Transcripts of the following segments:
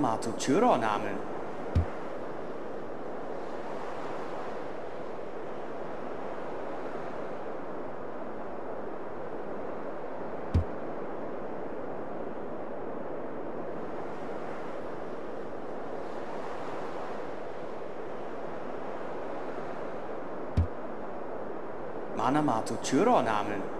dermaßen Türernamen. Manamato Türernamen.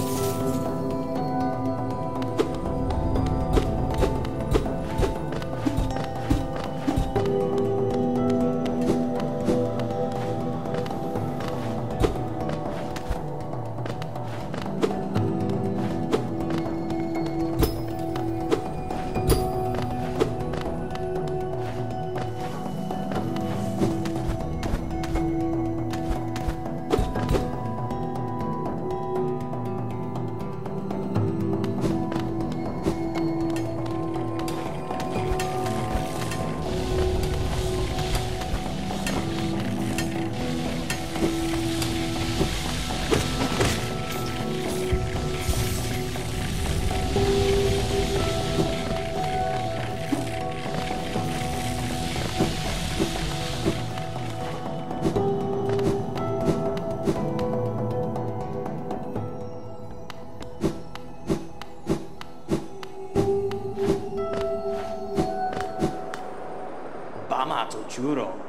주로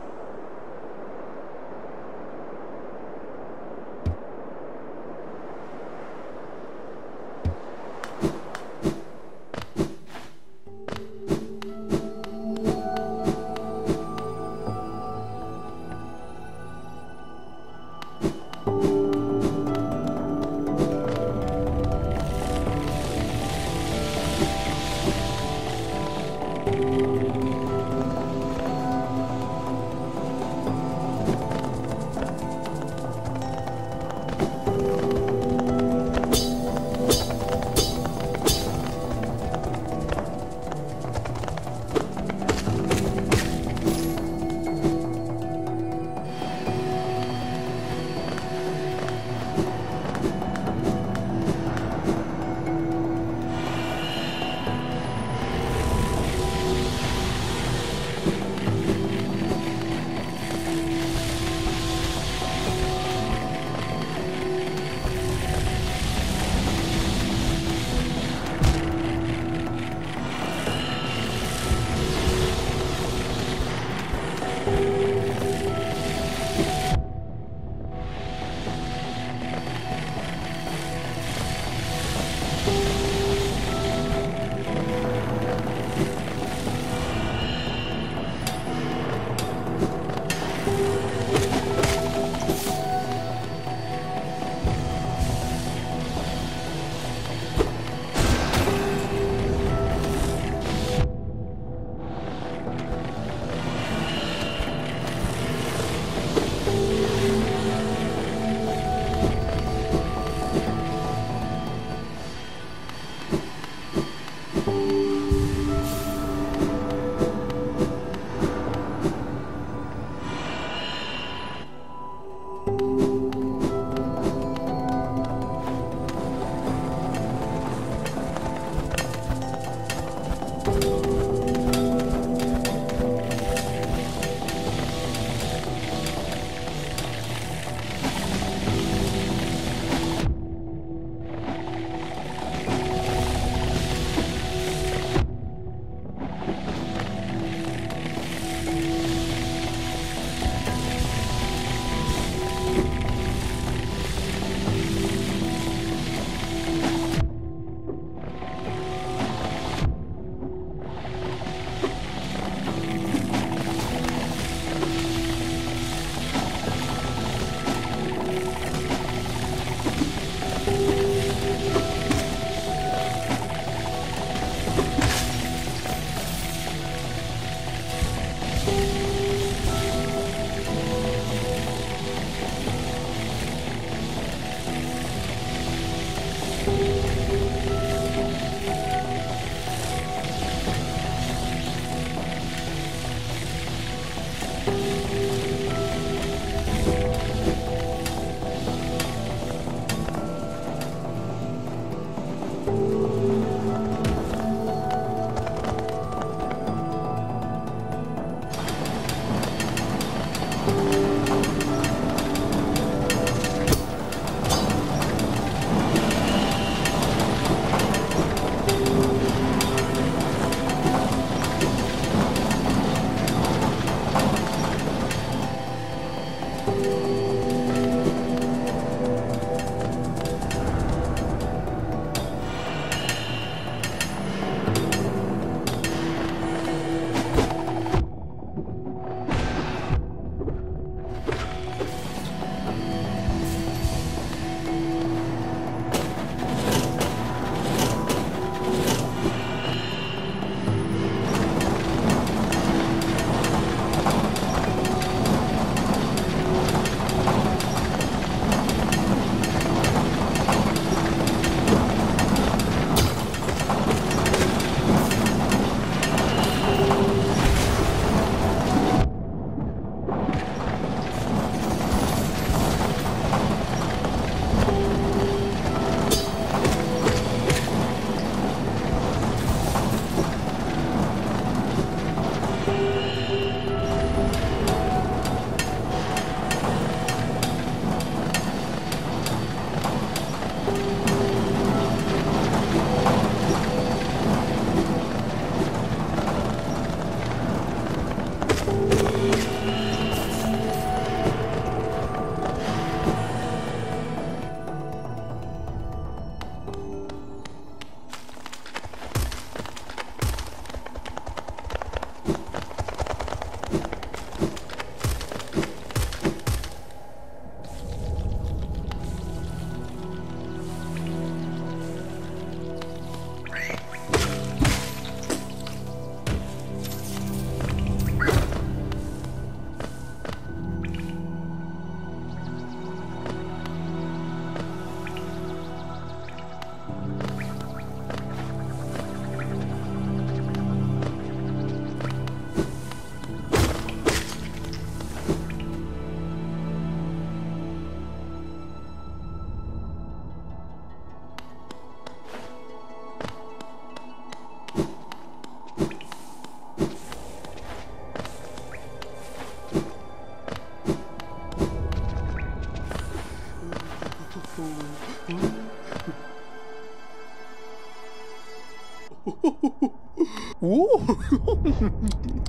오!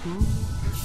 Oh, Oh,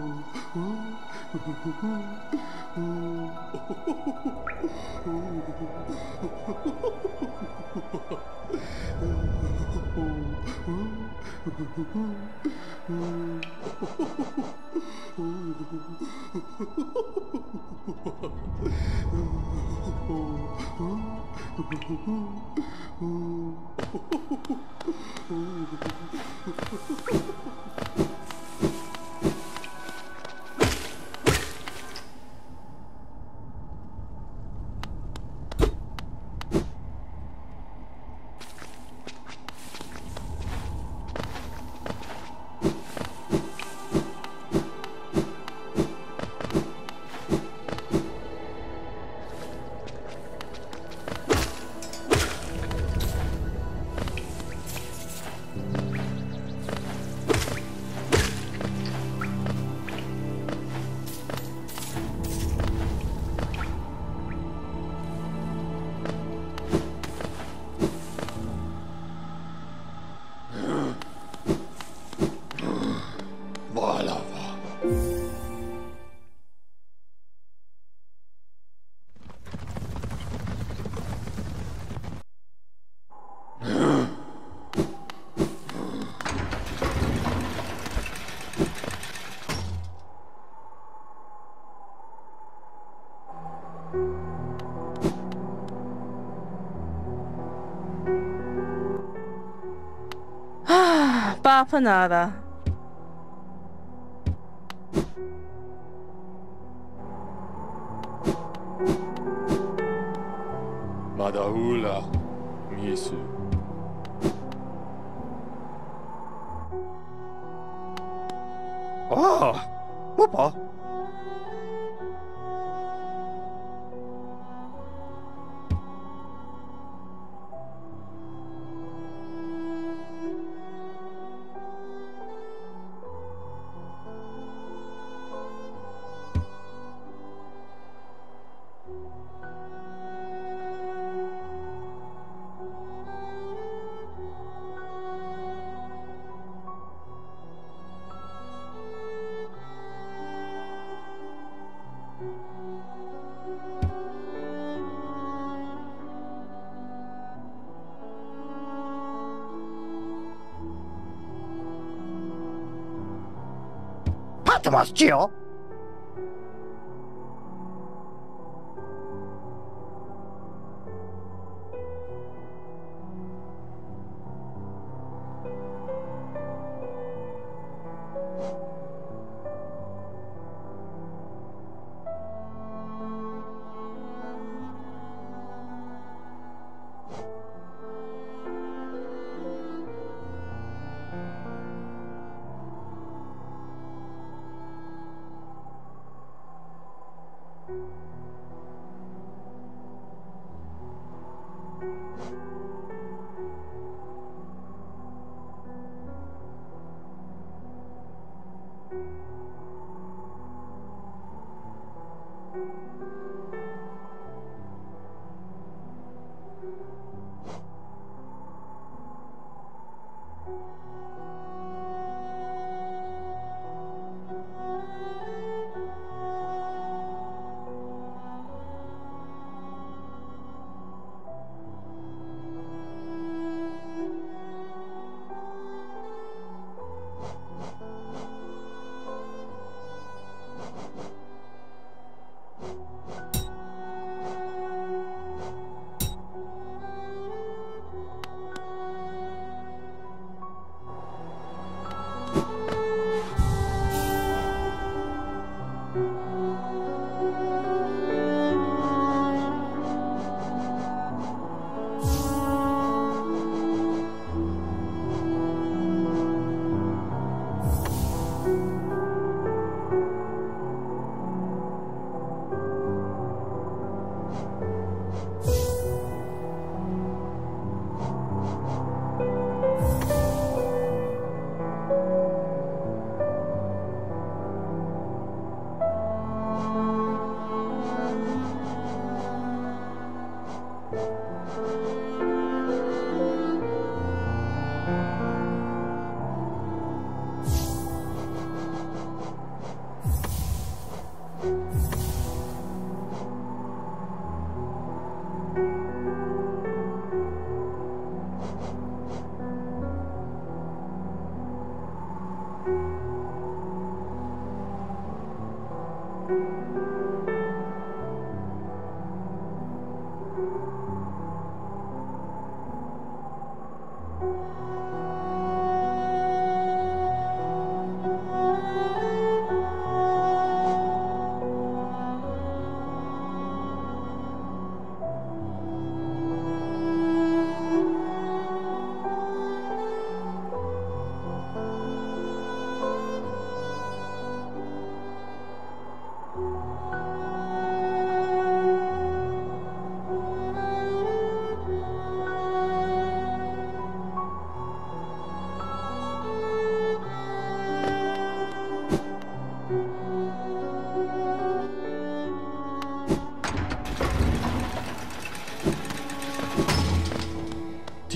Oh, Ah, Papa nada. Madahula, Misu. Ah, opa. Sebastião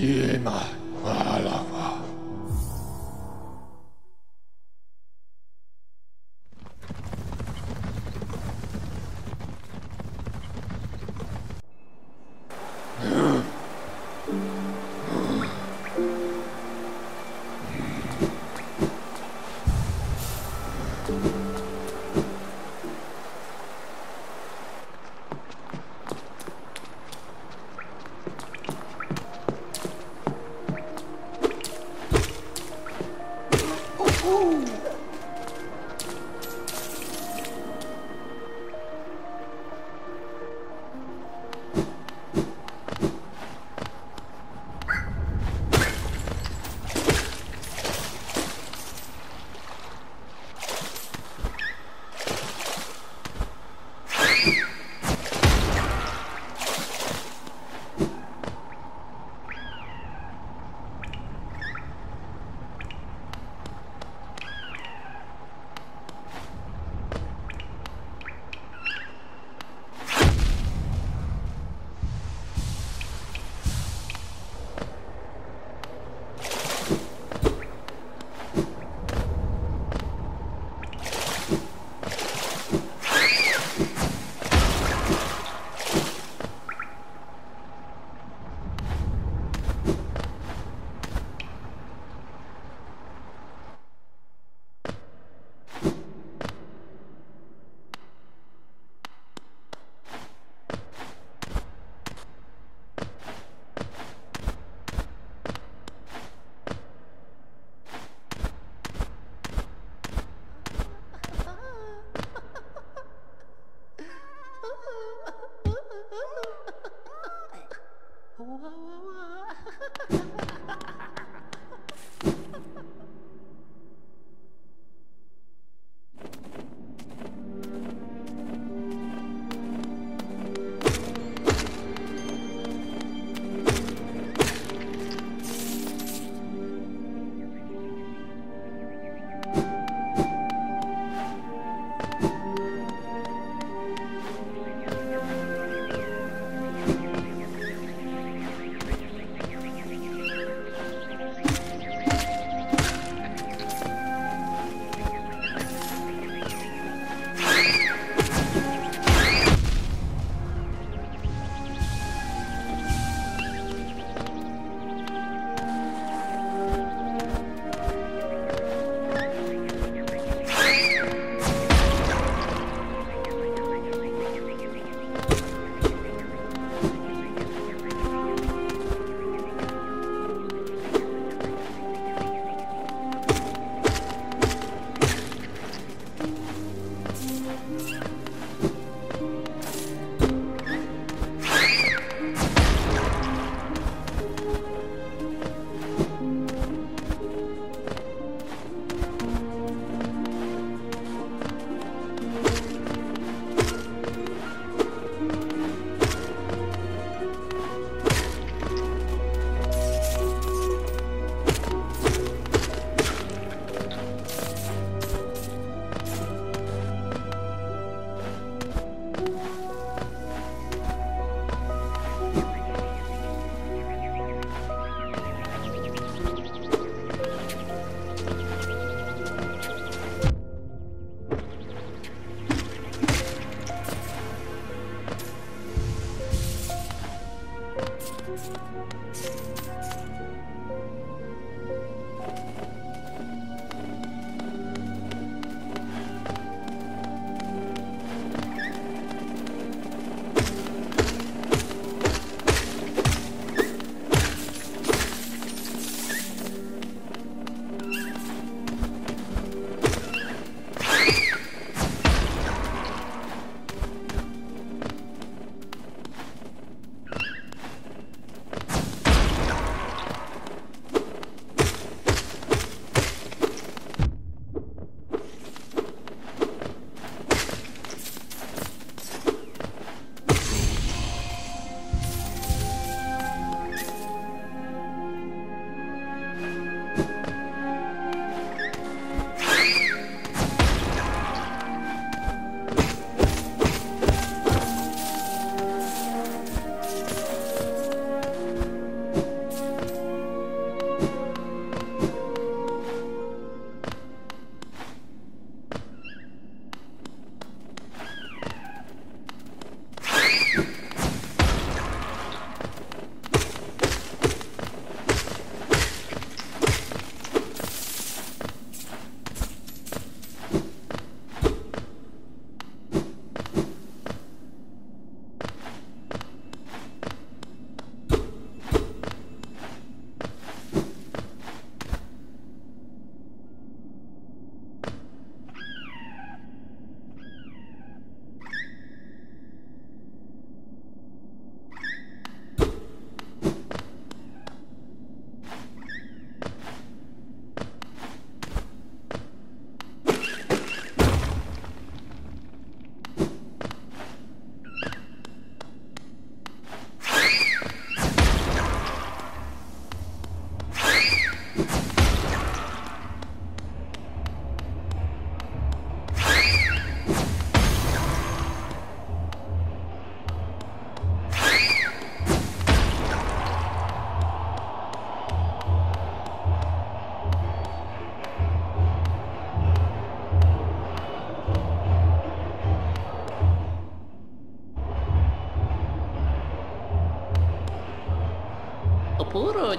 tu es ma... Voilà.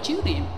Patmos,